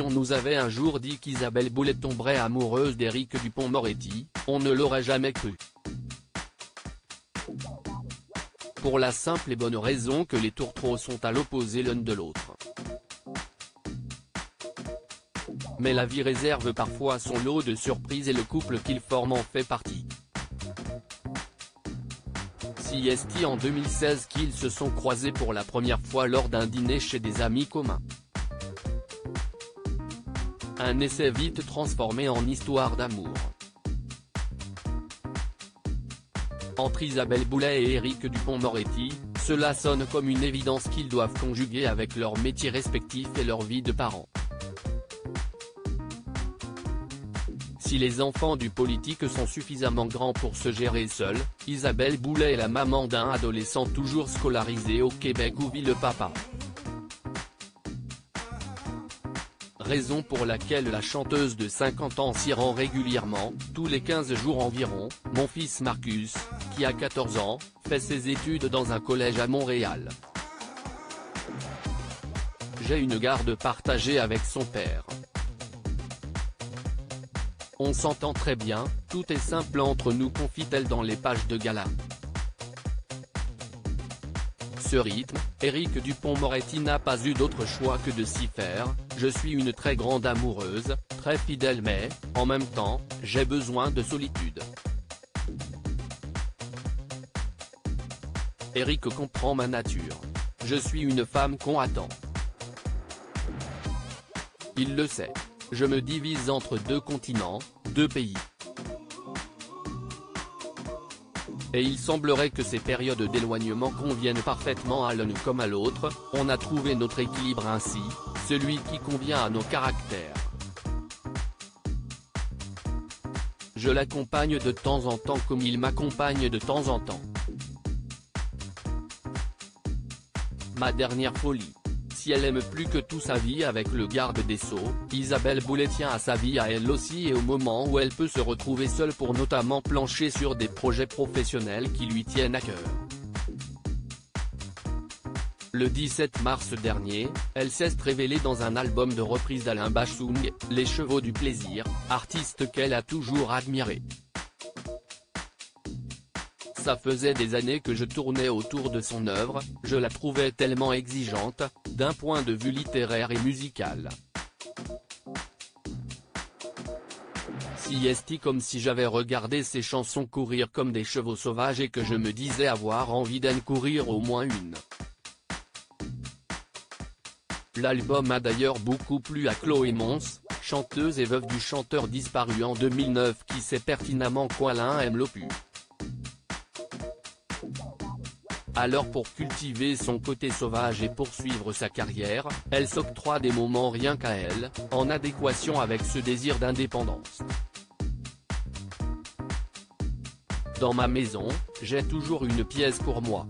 on nous avait un jour dit qu'Isabelle Boulet tomberait amoureuse d'Éric Dupont-Moretti, on ne l'aurait jamais cru. Pour la simple et bonne raison que les tourtereaux sont à l'opposé l'un de l'autre. Mais la vie réserve parfois son lot de surprises et le couple qu'ils forment en fait partie. Si est en 2016 qu'ils se sont croisés pour la première fois lors d'un dîner chez des amis communs. Un essai vite transformé en histoire d'amour. Entre Isabelle Boulet et Éric Dupont-Moretti, cela sonne comme une évidence qu'ils doivent conjuguer avec leurs métiers respectifs et leur vie de parents. Si les enfants du politique sont suffisamment grands pour se gérer seuls, Isabelle Boulet est la maman d'un adolescent toujours scolarisé au Québec où vit le papa. Raison pour laquelle la chanteuse de 50 ans s'y rend régulièrement, tous les 15 jours environ, mon fils Marcus, qui a 14 ans, fait ses études dans un collège à Montréal. J'ai une garde partagée avec son père. On s'entend très bien, tout est simple entre nous confie-t-elle dans les pages de gala. Ce rythme, Éric Dupont-Moretti n'a pas eu d'autre choix que de s'y faire, je suis une très grande amoureuse, très fidèle mais, en même temps, j'ai besoin de solitude. Éric comprend ma nature. Je suis une femme qu'on attend. Il le sait. Je me divise entre deux continents, deux pays. Et il semblerait que ces périodes d'éloignement conviennent parfaitement à l'un comme à l'autre, on a trouvé notre équilibre ainsi, celui qui convient à nos caractères. Je l'accompagne de temps en temps comme il m'accompagne de temps en temps. Ma dernière folie si elle aime plus que tout sa vie avec le garde des Sceaux, Isabelle Boulet tient à sa vie à elle aussi et au moment où elle peut se retrouver seule pour notamment plancher sur des projets professionnels qui lui tiennent à cœur. Le 17 mars dernier, elle s'est révélée dans un album de reprise d'Alain Bachung, Les Chevaux du Plaisir, artiste qu'elle a toujours admiré. Ça faisait des années que je tournais autour de son œuvre, je la trouvais tellement exigeante, d'un point de vue littéraire et musical. Si esti comme si j'avais regardé ses chansons courir comme des chevaux sauvages et que je me disais avoir envie d'en courir au moins une. L'album a d'ailleurs beaucoup plu à Chloé Mons, chanteuse et veuve du chanteur disparu en 2009 qui sait pertinemment qu'Alain aime l'opus. Alors pour cultiver son côté sauvage et poursuivre sa carrière, elle s'octroie des moments rien qu'à elle, en adéquation avec ce désir d'indépendance. Dans ma maison, j'ai toujours une pièce pour moi.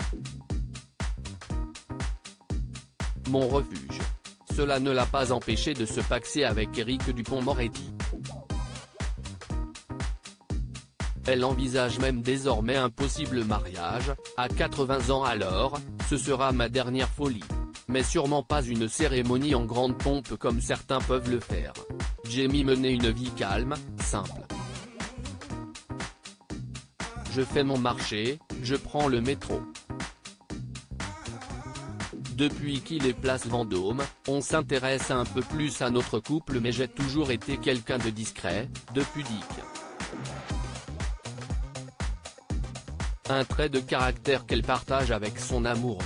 Mon refuge. Cela ne l'a pas empêché de se paxer avec Éric Dupont-Moretti. Elle envisage même désormais un possible mariage, à 80 ans alors, ce sera ma dernière folie. Mais sûrement pas une cérémonie en grande pompe comme certains peuvent le faire. Jamie menait une vie calme, simple. Je fais mon marché, je prends le métro. Depuis qu'il est place Vendôme, on s'intéresse un peu plus à notre couple mais j'ai toujours été quelqu'un de discret, de pudique. Un trait de caractère qu'elle partage avec son amoureux.